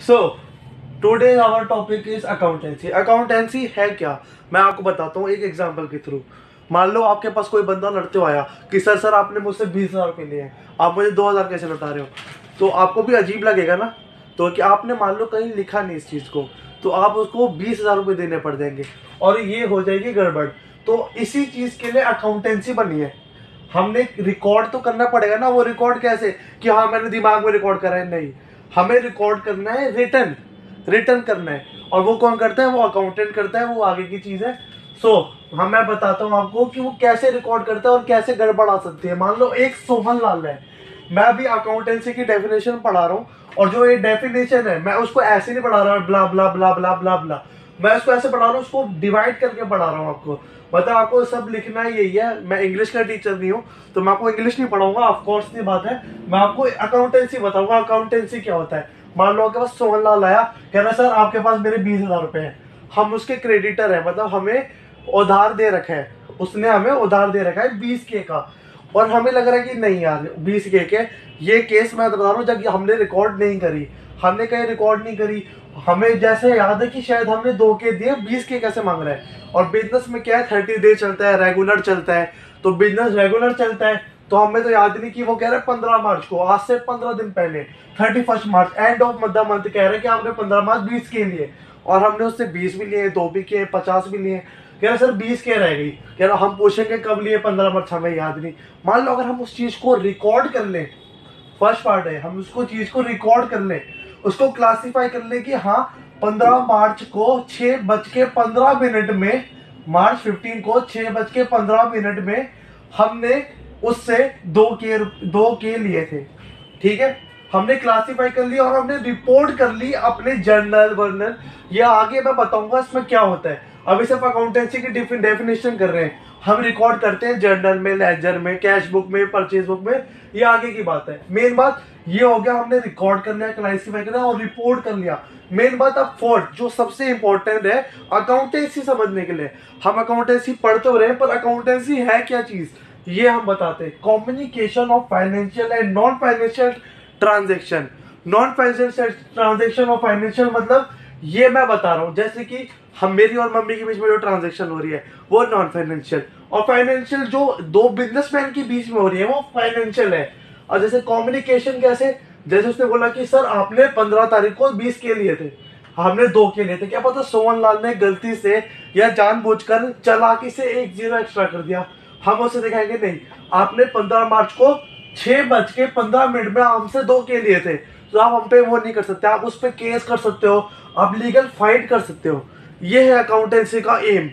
So today our topic is accountancy accountancy है क्या? मैं आपको बताता हूँ एक एग्ज़ाम्पल के थ्रू मान लो आपके पास कोई बंदा लड़ते हुआ आया कि, सर सर, आपने मुझसे बीस हज़ार रुपये लिए हैं। आप मुझे दो हज़ार कैसे लौटा रहे हो? तो आपको भी अजीब लगेगा ना? तो कि आपने मान लो कहीं लिखा नहीं इस चीज़ को तो आप उसको बीस हज़ार रुपये देने पड़ जाएँगे। और ये हो जाएगी गड़बड़। तो इसी चीज़ के लिए अकाउंटेंसी बनी है। हमने रिकॉर्ड तो करना पड़ेगा ना वो रिकॉर्ड कैसे? कि हाँ मैंने दिमाग में रिकॉर्ड करा है। नहीं। हमें रिकॉर्ड करना है रिटर्न रिटर्न करना है। और वो कौन करता है? वो अकाउंटेंट करता है वो आगे की चीज़ है। सो so, हाँ मैं बताता हूँ आपको कि वो कैसे रिकॉर्ड करता है और कैसे गड़बड़ा सकती है। मान लो एक सोहन लाल है। मैं अभी अकाउंटेंसी की डेफिनेशन पढ़ा रहा हूँ और जो ये डेफिनेशन है मैं उसको ऐसे नहीं पढ़ा रहा हूँ blah blah blah blah blah blah मैं उसको ऐसे पढ़ा रहा हूँ, उसको डिवाइड करके पढ़ा रहा हूँ आपको। मतलब आपको सब लिखना यही है। मैं इंग्लिश का टीचर नहीं हूँ तो मैं आपको इंग्लिश नहीं पढ़ाऊँगा ऑफकोर्स की बात है। मैं आपको अकाउंटेंसी बताऊँगा। अकाउंटेंसी क्या होता है? मान लो आपके पास सोहन लाल आया, कह रहा, सर, आपके पास मेरे बीस हज़ार रुपए है। हम उसके क्रेडिटर है मतलब हमें उधार दे रखे है। उसने हमें उधार दे रखा है बीस के का। और हमें लग रहा है कि नहीं यार, बीस के के, ये केस मैं बता रहा हूँ, जब हमने रिकॉर्ड नहीं करी, हमने कहीं रिकॉर्ड नहीं करी, हमें जैसे याद है कि शायद हमने दो के दिए, बीस के कैसे मांग रहे हैं? और बिज़नेस में क्या है थर्टी डे चलता है रेगुलर चलता है तो बिज़नेस रेगुलर चलता है तो हमें तो याद नहीं कि वो कह रहे हैं पंद्रह मार्च को, आज से पंद्रह दिन पहले thirty first March end of Madhya month कह रहे हैं कि आपने पंद्रह मार्च बीस के लिए, और हमने उससे बीस भी लिए, दो भी किए, पचास भी लिए कह रहे, सर, बीस के रह गई कह रहा, हम पूछेंगे कब लिए पंद्रह मार्च हमें याद नहीं। मान लो, अगर हम उस चीज़ को रिकॉर्ड कर लें फ़र्स्ट पार्ट है, हम उसको चीज़ को रिकॉर्ड कर लें, उसको क्लासिफाई कर ले कि हाँ पंद्रह मार्च को छह बज के पंद्रह मिनट में, मार्च फिफ्टीन को छह बज के पंद्रह मिनट में हमने उससे दो के दो के लिए थे। ठीक है? हमने क्लासिफाई कर लिया और हमने रिपोर्ट कर ली अपने जर्नल वर्नल ये आगे मैं बताऊँगा इसमें क्या होता है। अभी सिर्फ़ अकाउंटेंसी की डेफिनेशन कर रहे हैं। हम रिकॉर्ड करते हैं जर्नल में लेजर में कैश बुक में परचेज बुक में। ये आगे की बात है। मेन बात, ये हो गया हमने रिकॉर्ड कर लिया क्लासिफाई कर लिया और रिपोर्ट कर लिया। मेन बात, अब फोर्थ जो सबसे इंपॉर्टेंट है अकाउंटेंसी समझने के लिए। हम अकाउंटेंसी पढ़ तो रहे हैं, पर अकाउंटेंसी है क्या चीज़? ये हम बताते हैं। Communication of financial and non financial transaction non financial transaction of financial मतलब ये मैं बता रहा हूँ, जैसे कि हम मेरी और मम्मी के बीच में जो ट्रांजेक्शन हो रही है, वो नॉन फाइनेंशियल और फाइनेंशियल जो दो बिजनेसमैन के बीच में हो रही है, वो फाइनेंशियल है. और जैसे कम्युनिकेशन कैसे, जैसे उसने बोला कि, सर, आपने पंद्रह तारीख को बीस के लिए थे, हमने दो के लिए थे। क्या पता सोहन लाल ने गलती से या जानबूझकर चलाकी से एक ज़ीरो एक्स्ट्रा कर दिया। हम उसे दिखाएँगे, नहीं, आपने पंद्रह मार्च को छह बज के पंद्रह मिनट में हमसे दो के लिए थे। तो आप हम पे वो नहीं कर सकते, आप उस पर केस कर सकते हो, आप लीगल फाइट कर सकते हो। ये है अकाउंटेंसी का एम